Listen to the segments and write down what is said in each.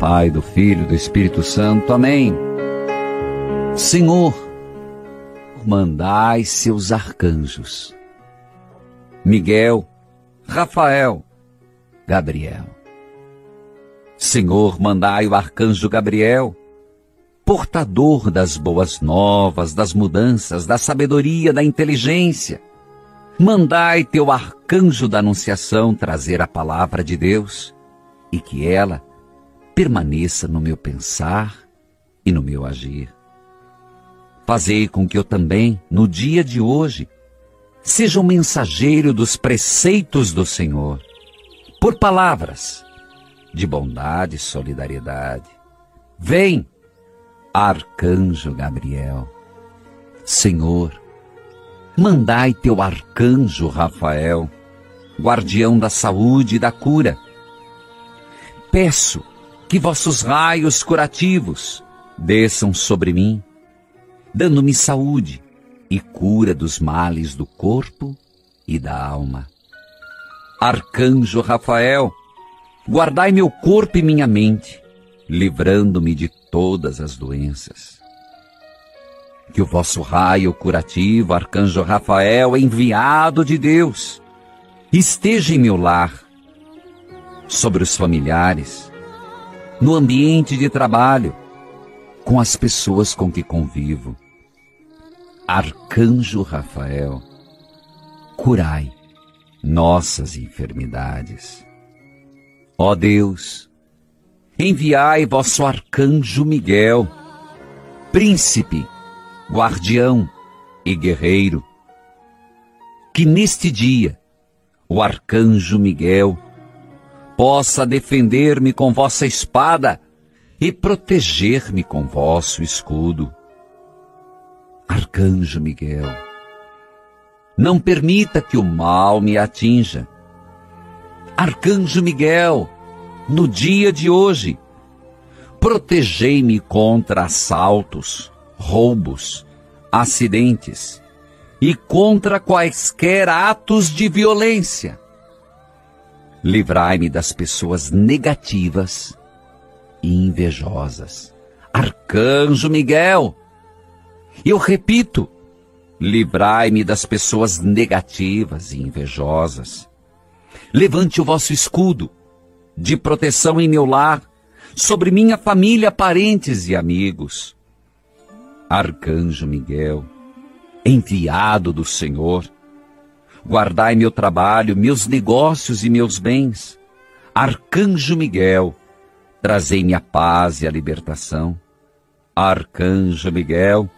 Pai, do Filho do Espírito Santo. Amém. Senhor, mandai seus arcanjos, Miguel, Rafael, Gabriel. Senhor, mandai o arcanjo Gabriel, portador das boas novas, das mudanças, da sabedoria, da inteligência. Mandai teu arcanjo da anunciação trazer a palavra de Deus e que ela permaneça no meu pensar e no meu agir. Fazei com que eu também, no dia de hoje, seja um mensageiro dos preceitos do Senhor, por palavras de bondade e solidariedade. Vem, Arcanjo Gabriel. Senhor, mandai teu arcanjo Rafael, guardião da saúde e da cura. Peço que vossos raios curativos desçam sobre mim, dando-me saúde e cura dos males do corpo e da alma. Arcanjo Rafael, guardai meu corpo e minha mente, livrando-me de todas as doenças. Que o vosso raio curativo, Arcanjo Rafael, enviado de Deus, esteja em meu lar, sobre os familiares, no ambiente de trabalho, com as pessoas com que convivo. Arcanjo Rafael, curai nossas enfermidades. Ó Deus, enviai vosso arcanjo Miguel, príncipe, guardião e guerreiro, que neste dia o arcanjo Miguel possa defender-me com vossa espada e proteger-me com vosso escudo. Arcanjo Miguel, não permita que o mal me atinja. Arcanjo Miguel, no dia de hoje, protegei-me contra assaltos, roubos, acidentes e contra quaisquer atos de violência Livrai-me das pessoas negativas e invejosas. Arcanjo Miguel, eu repito, livrai-me das pessoas negativas e invejosas. Levante o vosso escudo de proteção em meu lar, sobre minha família, parentes e amigos. Arcanjo Miguel, enviado do Senhor, Guardai meu trabalho, meus negócios e meus bens. Arcanjo Miguel, trazei-me a paz e a libertação. Arcanjo Miguel,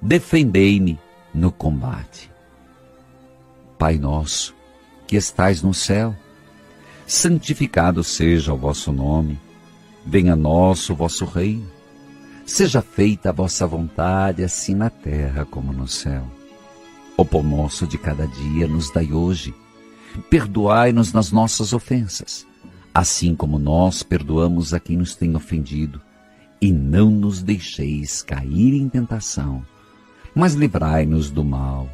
defendei-me no combate. Pai nosso, que estais no céu, santificado seja o vosso nome. Venha a nós o vosso reino. Seja feita a vossa vontade, assim na terra como no céu. O pão nosso de cada dia nos dai hoje. Perdoai-nos nas nossas ofensas, assim como nós perdoamos a quem nos tem ofendido. E não nos deixeis cair em tentação, mas livrai-nos do mal.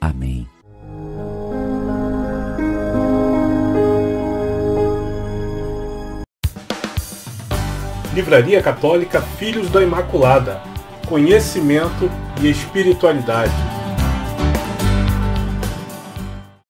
Amém. Livraria Católica Filhos da Imaculada. Conhecimento e espiritualidade